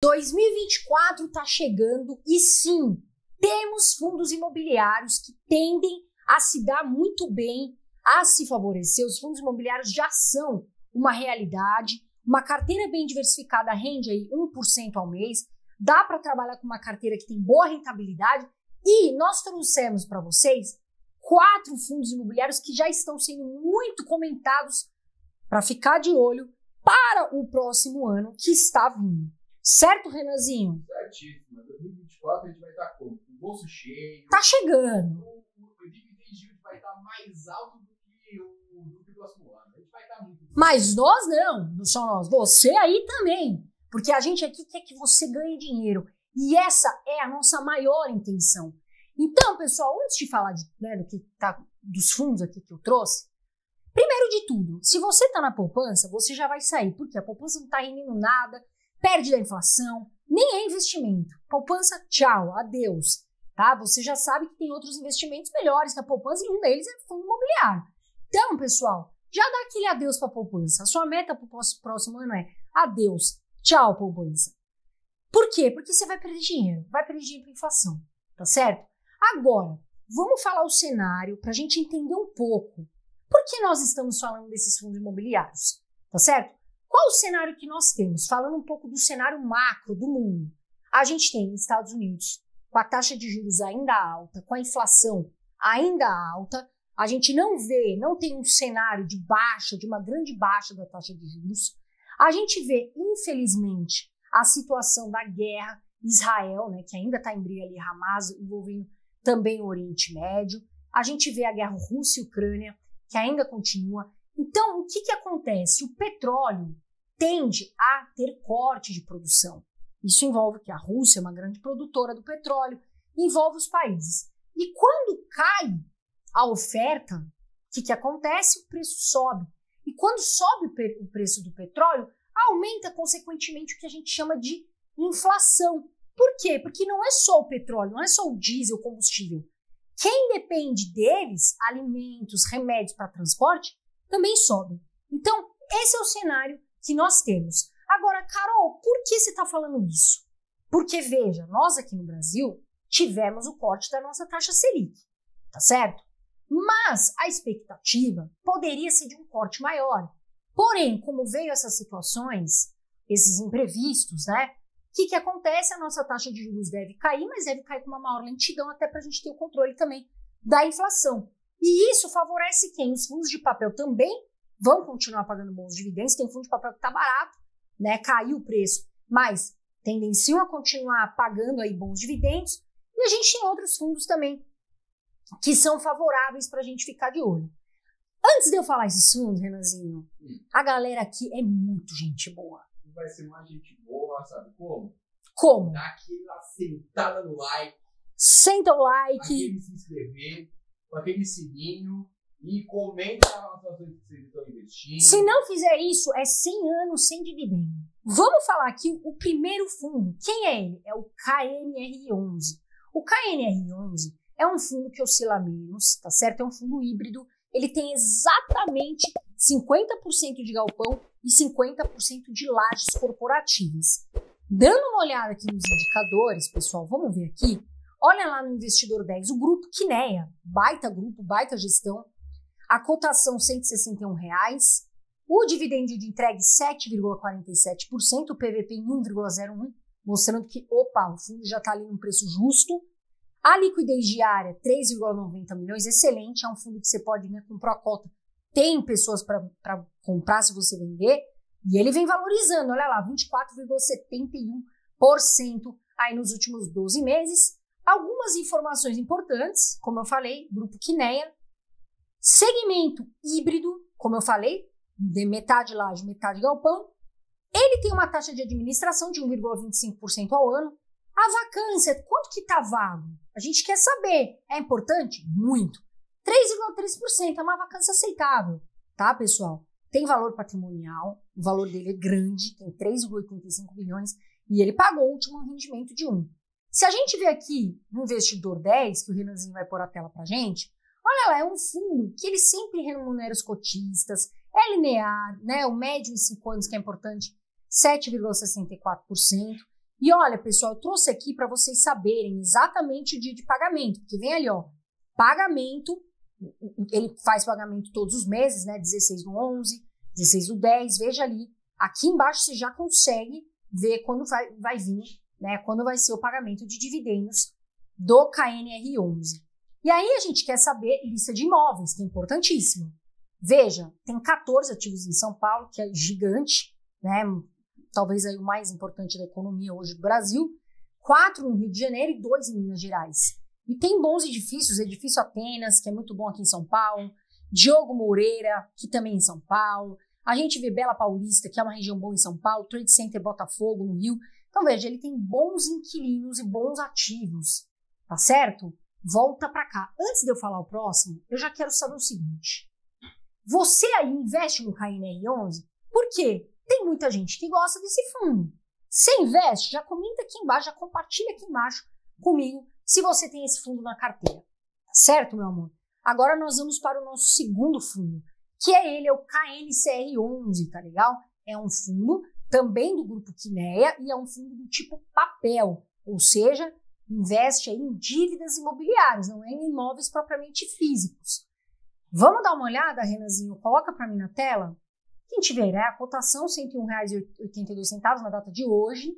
2024 está chegando e sim, temos fundos imobiliários que tendem a se dar muito bem, a se favorecer. Os fundos imobiliários já são uma realidade. Uma carteira bem diversificada rende aí 1% ao mês. Dá para trabalhar com uma carteira que tem boa rentabilidade. E nós trouxemos para vocês quatro fundos imobiliários que já estão sendo muito comentados para ficar de olho para o próximo ano que está vindo. Certo, Renanzinho? Certíssimo. 2024 a gente vai estar com o bolso cheio. Tá chegando. O, o dividend vai estar mais alto do que o, do que o próximo ano. A gente vai estar muito. Mas nós não, não só nós. Você aí também. Porque a gente aqui quer que você ganhe dinheiro. E essa é a nossa maior intenção. Então, pessoal, antes de falar de, né, do que tá, dos fundos aqui que eu trouxe, primeiro de tudo, se você está na poupança, você já vai sair, porque a poupança não está rendendo nada, perde da inflação, nem é investimento. Poupança, tchau, adeus. Tá? Você já sabe que tem outros investimentos melhores que a poupança e um deles é fundo imobiliário. Então, pessoal, já dá aquele adeus para a poupança. A sua meta para o próximo ano é adeus, tchau, poupança. Por quê? Porque você vai perder dinheiro, vai perder dinheiro para inflação, tá certo? Agora, vamos falar o cenário para a gente entender um pouco por que nós estamos falando desses fundos imobiliários, tá certo? Qual o cenário que nós temos? Falando um pouco do cenário macro do mundo. A gente tem Estados Unidos com a taxa de juros ainda alta, com a inflação ainda alta. A gente não vê, não tem um cenário de baixa, de uma grande baixa da taxa de juros. A gente vê, infelizmente, a situação da guerra Israel, né, que ainda está em briga ali, Hamas, envolvendo também o Oriente Médio. A gente vê a guerra Rússia e Ucrânia, que ainda continua. Então, o que, que acontece? O petróleo tende a ter corte de produção. Isso envolve que a Rússia é uma grande produtora do petróleo, envolve os países. E quando cai a oferta, o que, que acontece? O preço sobe. E quando sobe o preço do petróleo, aumenta consequentemente o que a gente chama de inflação. Por quê? Porque não é só o petróleo, não é só o diesel, o combustível. Quem depende deles, alimentos, remédios para transporte, também sobe. Então, esse é o cenário que nós temos. Agora, Carol, por que você está falando isso? Porque, veja, nós aqui no Brasil tivemos o corte da nossa taxa Selic, tá certo? Mas a expectativa poderia ser de um corte maior. Porém, como veio essas situações, esses imprevistos, né? O que, que acontece? A nossa taxa de juros deve cair, mas deve cair com uma maior lentidão, até para a gente ter o controle também da inflação. E isso favorece quem? Os fundos de papel também vão continuar pagando bons dividendos. Tem fundo de papel que está barato, né? Caiu o preço, mas tendenciam a continuar pagando aí bons dividendos. E a gente tem outros fundos também que são favoráveis para a gente ficar de olho. Antes de eu falar esses fundos, Renanzinho, hum. a galera aqui é muito gente boa. Vai ser uma gente boa, sabe como? Como? Dá aquela sentada no like. Senta o like. Aquele se inscrever, com aquele sininho e comenta as ações que vocês estão investindo. Se não fizer isso, é 100 anos sem dividendo. Vamos falar aqui o primeiro fundo. Quem é ele? É o KNR11. O KNR11 é um fundo que oscila menos, tá certo? É um fundo híbrido. Ele tem exatamente 50% de galpão e 50% de lajes corporativas. Dando uma olhada aqui nos indicadores, pessoal, vamos ver aqui. Olha lá no Investidor 10, o grupo Kinea, baita grupo, baita gestão, a cotação 161 reais, o dividendo de entregue 7,47%, o PVP em 1,01%, mostrando que, opa, o fundo já está ali num preço justo. A liquidez diária, 3,90 milhões, excelente, é um fundo que você pode né, comprar a cota. Tem pessoas para comprar se você vender, e ele vem valorizando, olha lá, 24,71% aí nos últimos 12 meses. Algumas informações importantes, como eu falei, grupo Kinea, Segmento híbrido, como eu falei, de metade laje, metade galpão. Ele tem uma taxa de administração de 1,25% ao ano. A vacância, quanto que está vago? A gente quer saber. É importante? Muito. 3,3% é uma vacância aceitável, tá, pessoal? Tem valor patrimonial, o valor dele é grande, tem 3,85 bilhões e ele pagou o último rendimento de 1. Se a gente ver aqui no investidor 10, que o Renanzinho vai pôr a tela para gente, Olha lá, é um fundo que ele sempre remunera os cotistas, é linear, né? O médio em 5 anos, que é importante, 7,64%. E olha, pessoal, eu trouxe aqui para vocês saberem exatamente o dia de pagamento, porque vem ali, ó, pagamento, ele faz pagamento todos os meses, né? 16 do 11, 16 do 10, veja ali. Aqui embaixo você já consegue ver quando vai, vai vir, né? Quando vai ser o pagamento de dividendos do KNR11. E aí a gente quer saber lista de imóveis, que é importantíssimo. Veja, tem 14 ativos em São Paulo, que é gigante, né? Talvez aí o mais importante da economia hoje do Brasil. Quatro no Rio de Janeiro e dois em Minas Gerais. E tem bons edifícios, edifício Atenas, que é muito bom aqui em São Paulo, Diogo Moreira, que também é em São Paulo. A gente vê Bela Paulista, que é uma região boa em São Paulo, Trade Center Botafogo, no Rio. Então, veja, ele tem bons inquilinos e bons ativos, tá certo? Volta para cá. Antes de eu falar o próximo, eu já quero saber o seguinte. Você aí investe no KNR11? Por quê? Tem muita gente que gosta desse fundo. Você investe? Já comenta aqui embaixo, já compartilha aqui embaixo comigo se você tem esse fundo na carteira. Tá certo, meu amor? Agora nós vamos para o nosso segundo fundo, que é ele, é o KNCR11, tá legal? É um fundo também do grupo Kinea e é um fundo do tipo papel, ou seja, investe em dívidas imobiliárias, não é em imóveis propriamente físicos. Vamos dar uma olhada, Renanzinho? Coloca para mim na tela. Quem tiver, é a cotação R$ 101,82 na data de hoje.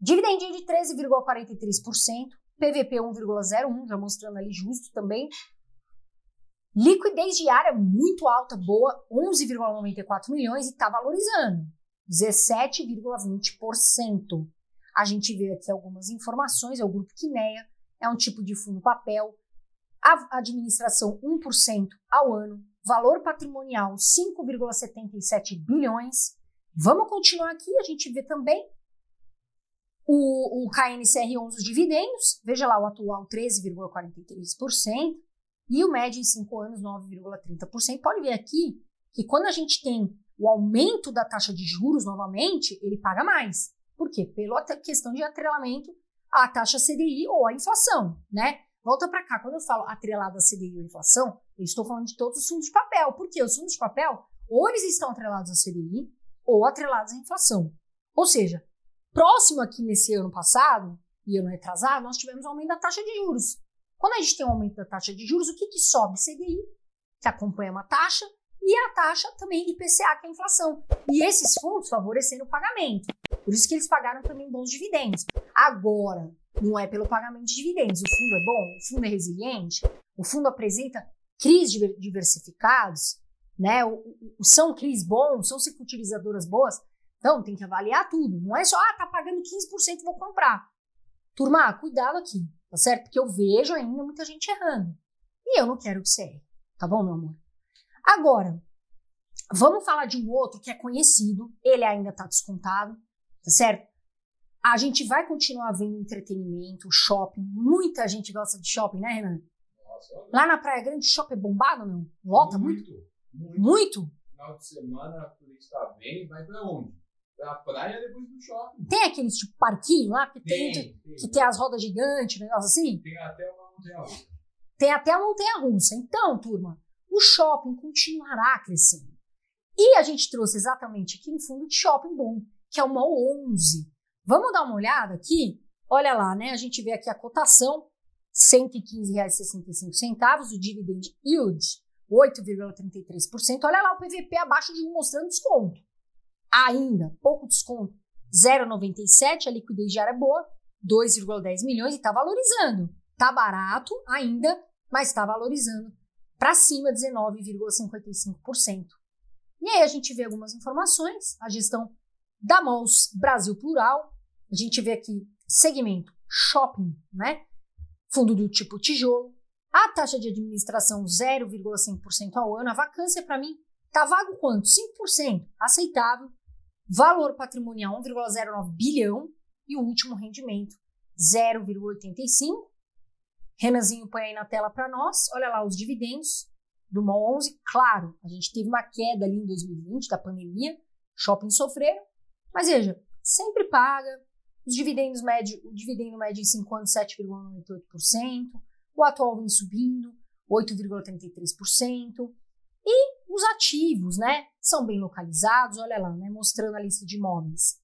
Dividendinho de 13,43%, PVP 1,01, já mostrando ali justo também. Liquidez diária muito alta, boa, 11,94 milhões e está valorizando, 17,20%. A gente vê aqui algumas informações, é o grupo Kinea, é um tipo de fundo papel, a administração 1% ao ano, valor patrimonial 5,77 bilhões. Vamos continuar aqui, a gente vê também o, o KNCR11 os dividendos, veja lá o atual 13,43% e o médio em 5 anos 9,30%. Pode ver aqui que quando a gente tem o aumento da taxa de juros novamente, ele paga mais. Por quê? Pela questão de atrelamento à taxa CDI ou à inflação, né? Volta para cá, quando eu falo atrelado à CDI ou inflação, eu estou falando de todos os fundos de papel. Por quê? Os fundos de papel, ou eles estão atrelados à CDI ou atrelados à inflação. Ou seja, próximo aqui nesse ano passado e ano retrasado, nós tivemos um aumento da taxa de juros. Quando a gente tem um aumento da taxa de juros, o que, que sobe? CDI, que acompanha uma taxa, e a taxa também IPCA, que é a inflação. E esses fundos favoreceram o pagamento. Por isso que eles pagaram também bons dividendos. Agora, não é pelo pagamento de dividendos. O fundo é bom, o fundo é resiliente, o fundo apresenta CRIs diversificados, né? são CRIs bons, são securitizadoras boas. Então, tem que avaliar tudo. Não é só, ah, tá pagando 15%, vou comprar. Turma, cuidado aqui, tá certo? Porque eu vejo ainda muita gente errando. E eu não quero que você erre, tá bom, meu amor? Agora, vamos falar de um outro que é conhecido, ele ainda tá descontado, tá certo? A gente vai continuar vendo entretenimento, shopping. Muita gente gosta de shopping, né, Renan? Nossa, Lá na Praia Grande, shopping é bombado não? Lota muito? Muito? muito? Final de semana, a turista vem, vai pra onde? A praia depois do shopping. Tem aqueles tipo parquinho lá que tem, tem, tem que tem as rodas gigantes, negócio assim? Tem até uma montanha russa. Tem até a montanha russa. Então, turma, o shopping continuará crescendo. E a gente trouxe exatamente aqui um fundo de shopping bom, que é uma 11. Vamos dar uma olhada aqui? Olha lá, né? A gente vê aqui a cotação, R$ 115,65, o dividend yield, 8,33%. Olha lá o PVP abaixo de 1 mostrando desconto ainda pouco desconto, 0,97, a liquidez já era boa, 2,10 milhões e está valorizando. Está barato ainda, mas está valorizando para cima 19,55%. E aí a gente vê algumas informações, a gestão da Malls Brasil Plural, a gente vê aqui segmento shopping, né? Fundo do tipo tijolo, a taxa de administração 0,5% ao ano, a vacância para mim tá vago quanto? 5%, aceitável, valor patrimonial 1,09 bilhão e o último rendimento 0,85. Renanzinho põe aí na tela para nós. Olha lá os dividendos do MOL 11. Claro, a gente teve uma queda ali em 2020 da pandemia, shopping sofreram, mas veja, sempre paga. Os dividendos médio, o dividendo médio em 5 anos 7,98%, o atual vem subindo 8,33%. E os ativos, né? São bem localizados, olha lá, né? Mostrando a lista de imóveis.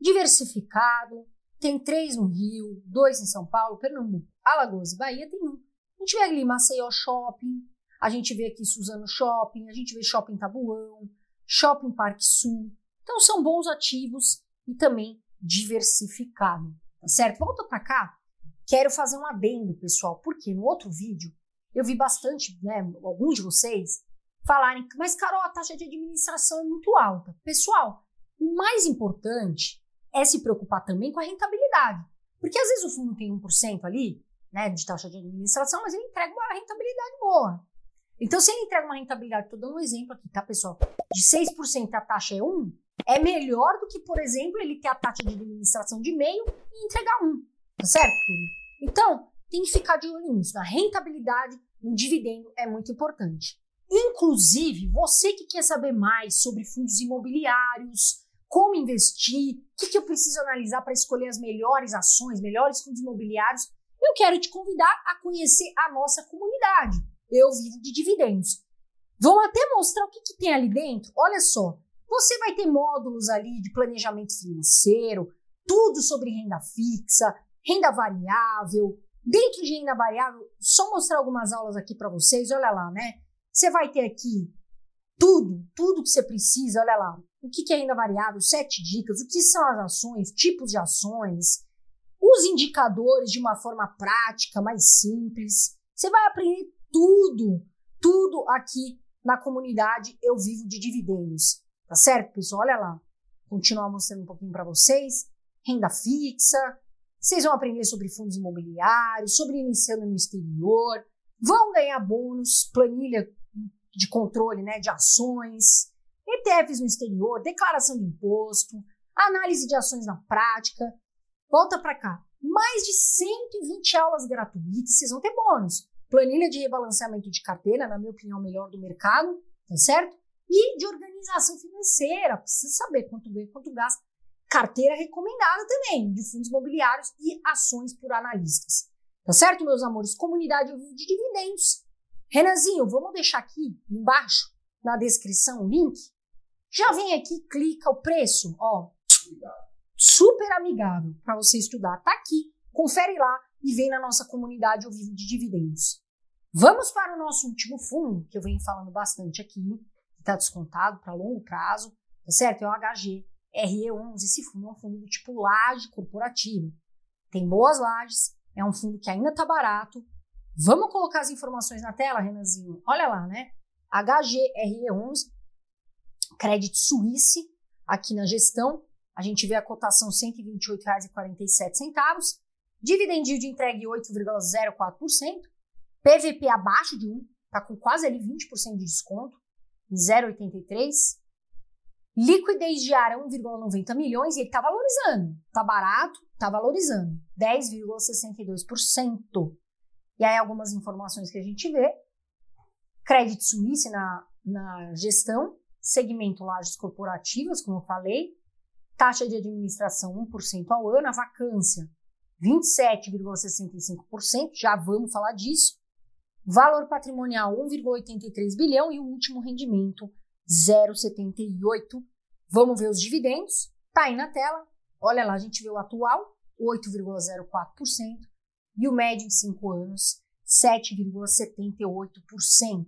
Diversificado, tem três no Rio, dois em São Paulo, Pernambuco, Alagoas e Bahia tem um. A gente vê ali Maceió Shopping, a gente vê aqui Suzano Shopping, a gente vê Shopping Tabuão, Shopping Parque Sul. Então são bons ativos e também diversificado, tá certo? Volta para cá. Quero fazer um adendo, pessoal, porque no outro vídeo eu vi bastante, né, alguns de vocês falarem, mas Carol, a taxa de administração é muito alta. Pessoal, o mais importante é se preocupar também com a rentabilidade. Porque às vezes o fundo tem 1% ali, né, de taxa de administração, mas ele entrega uma rentabilidade boa. Então, se ele entrega uma rentabilidade, estou dando um exemplo aqui, tá, pessoal? De 6% a taxa é 1, é melhor do que, por exemplo, ele ter a taxa de administração de meio e entregar 1. Tá certo, Então, tem que ficar de olho nisso. A rentabilidade, o dividendo é muito importante. Inclusive, você que quer saber mais sobre fundos imobiliários, como investir, o que, que eu preciso analisar para escolher as melhores ações, melhores fundos imobiliários, eu quero te convidar a conhecer a nossa comunidade. Eu vivo de dividendos. Vou até mostrar o que, que tem ali dentro. Olha só, você vai ter módulos ali de planejamento financeiro, tudo sobre renda fixa, renda variável. Dentro de renda variável, só mostrar algumas aulas aqui para vocês, olha lá, né? Você vai ter aqui tudo, tudo que você precisa, olha lá. O que é renda variável, sete dicas, o que são as ações, tipos de ações, os indicadores de uma forma prática, mais simples. Você vai aprender tudo, tudo aqui na comunidade Eu Vivo de Dividendos. Tá certo, pessoal? Olha lá. Continuar mostrando um pouquinho para vocês. Renda fixa. Vocês vão aprender sobre fundos imobiliários, sobre iniciando no exterior. Vão ganhar bônus, planilha de controle né, de ações, ETFs no exterior, declaração de imposto, análise de ações na prática. Volta para cá. Mais de 120 aulas gratuitas, vocês vão ter bônus. Planilha de rebalanceamento de carteira, na minha opinião, melhor do mercado, tá certo? E de organização financeira, precisa saber quanto ganha, quanto gasta. Carteira recomendada também, de fundos imobiliários e ações por analistas. Tá certo, meus amores? Comunidade de dividendos. Renanzinho, vamos deixar aqui embaixo, na descrição, o link. Já vem aqui, clica o preço, ó. Super amigável para você estudar. Tá aqui, confere lá e vem na nossa comunidade ao vivo de dividendos. Vamos para o nosso último fundo, que eu venho falando bastante aqui, que está descontado para longo prazo, tá certo? É o HG RE11. Esse fundo é um fundo do tipo laje corporativa. Tem boas lajes, é um fundo que ainda está barato. Vamos colocar as informações na tela, Renanzinho? Olha lá, né? HGRE11, Credit Suisse, aqui na gestão. A gente vê a cotação R$ 128,47. Dividend de entregue 8,04%. PVP abaixo de 1, está com quase ali 20% de desconto, em 0,83. Liquidez diária 1,90 milhões e ele está valorizando. Está barato, está valorizando. 10,62%. E aí algumas informações que a gente vê. Credit Suisse na, na gestão, segmento lajes corporativas, como eu falei, taxa de administração 1% ao ano, a vacância 27,65%, já vamos falar disso. Valor patrimonial 1,83 bilhão e o último rendimento 0,78. Vamos ver os dividendos. Tá aí na tela. Olha lá, a gente vê o atual 8,04% e o médio em 5 anos 7,78%.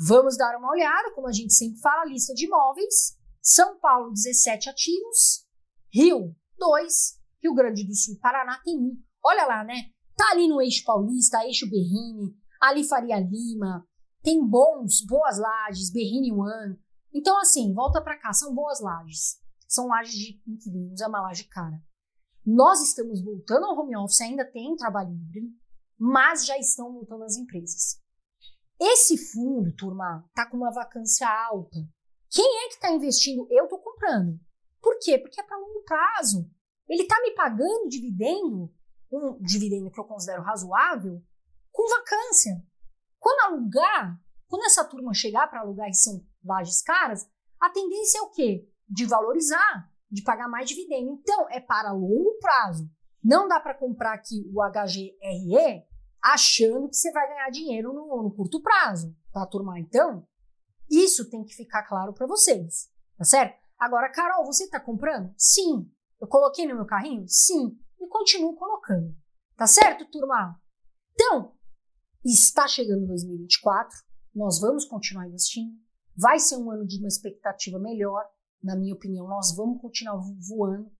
Vamos dar uma olhada, como a gente sempre fala, lista de imóveis. São Paulo, 17 ativos. Rio, 2. Rio Grande do Sul Paraná tem 1. Olha lá, né? Tá ali no eixo paulista, eixo Berrini, ali Faria Lima, tem bons, boas lajes, Berrini One. Então, assim, volta para cá, são boas lajes. São lajes de inquilinos, é uma laje cara. Nós estamos voltando ao home office, ainda tem trabalho híbrido, mas já estão voltando as empresas. Esse fundo, turma, tá com uma vacância alta. Quem é que está investindo? Eu estou comprando. Por quê? Porque é para longo prazo. Ele está me pagando dividendo um dividendo que eu considero razoável, com vacância. Quando alugar, quando essa turma chegar para alugar e são lajes caras, a tendência é o quê? De valorizar, de pagar mais dividendo. Então, é para longo prazo. Não dá para comprar aqui o HGRE achando que você vai ganhar dinheiro no, no curto prazo, tá, turma? Então, isso tem que ficar claro para vocês, tá certo? Agora, Carol, você está comprando? Sim, Eu coloquei no meu carrinho? Sim. E continuo colocando. Tá certo, turma? Então, está chegando 2024, nós vamos continuar investindo. Vai ser um ano de uma expectativa melhor, na minha opinião, nós vamos continuar voando.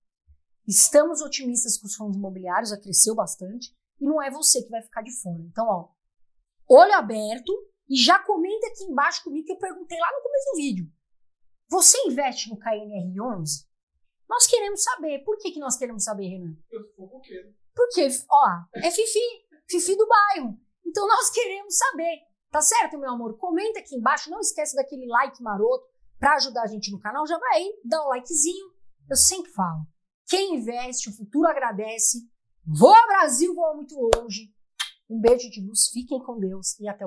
Estamos otimistas com os fundos imobiliários, já cresceu bastante, e não é você que vai ficar de fora. Então, ó, olho aberto e já comenta aqui embaixo comigo que eu perguntei lá no começo do vídeo. Você investe no KNR11? Nós queremos saber. Por que, que nós queremos saber, Renan? Eu sou fofoqueiro. Porque, ó, é Fifi, Fifi do bairro. Então nós queremos saber. Tá certo, meu amor? Comenta aqui embaixo. Não esquece daquele like maroto para ajudar a gente no canal. Já vai aí, dá o likezinho. Eu sempre falo. Quem investe, o futuro agradece. Voa Brasil, voa muito longe. Um beijo de luz, fiquem com Deus e até o